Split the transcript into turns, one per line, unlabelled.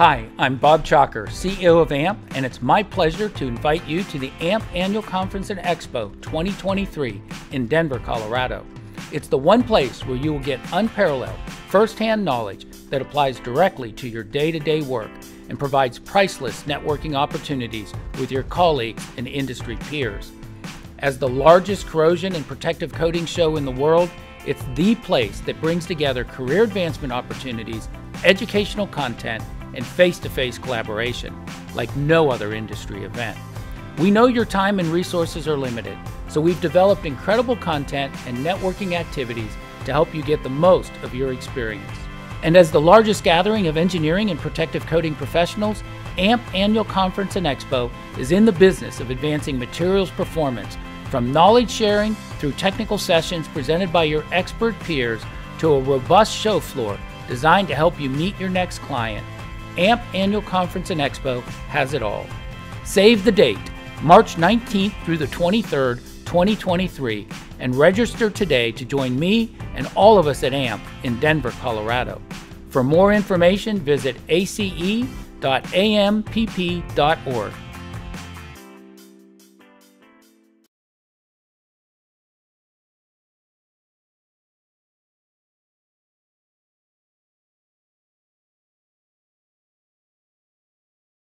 Hi, I'm Bob Chalker, CEO of AMPP, and it's my pleasure to invite you to the AMPP Annual Conference and Expo 2023 in Denver, Colorado. It's the one place where you will get unparalleled, firsthand knowledge that applies directly to your day to day work and provides priceless networking opportunities with your colleagues and industry peers. As the largest corrosion and protective coating show in the world, it's the place that brings together career advancement opportunities, educational content, and face to face collaboration like no other industry event. We know your time and resources are limited, so we've developed incredible content and networking activities to help you get the most of your experience. And as the largest gathering of engineering and protective coating professionals, AMPP Annual Conference and Expo is in the business of advancing materials performance from knowledge sharing through technical sessions presented by your expert peers to a robust show floor designed to help you meet your next client. AMPP Annual Conference and Expo has it all. Save the date, March 19th through the 23rd, 2023, and register today to join me and all of us at AMPP in Denver, Colorado. For more information, visit ace.ampp.org.